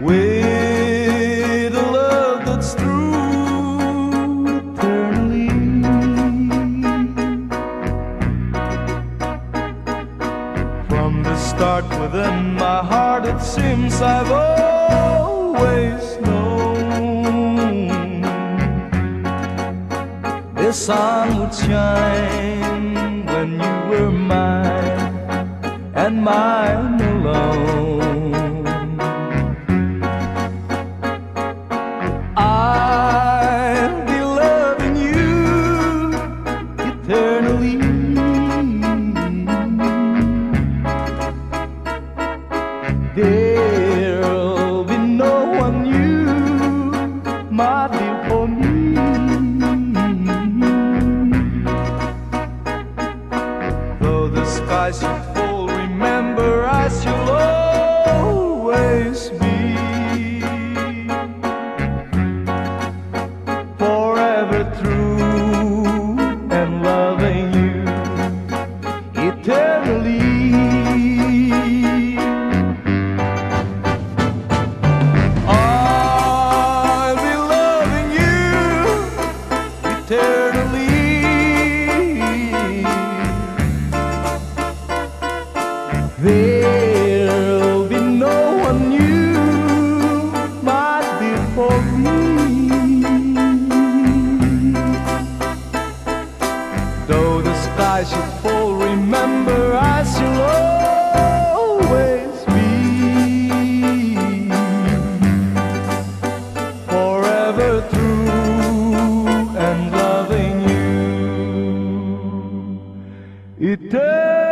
with a love that's true eternally. From the start within my heart, it seems I've always known the sun would shine when you were mine and mine alone. I'll be loving you eternally. There'll be no one you, my dear, for me. Should fall, remember I shall Though the should fall, remember I shall always be forever true and loving you eternally.